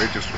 They just